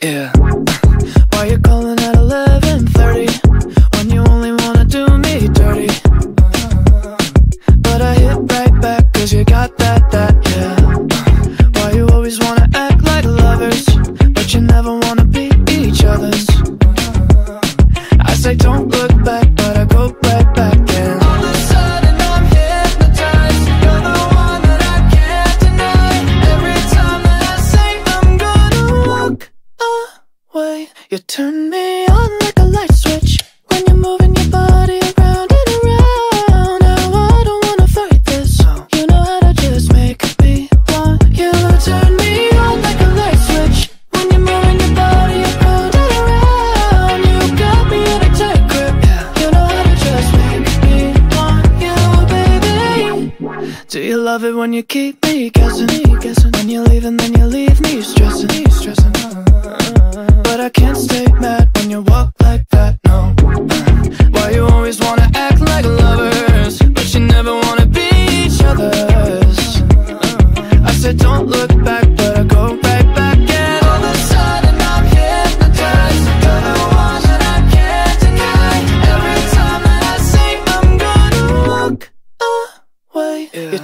Yeah. I don't look back, but I go right back in. All of a sudden I'm hypnotized. You're the one that I can't deny. Every time that I say I'm gonna walk away You turn me Do you love it when you keep me guessing? When you leave and then you leave me stressing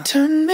Turn me